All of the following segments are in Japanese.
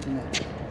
でき？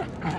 はい。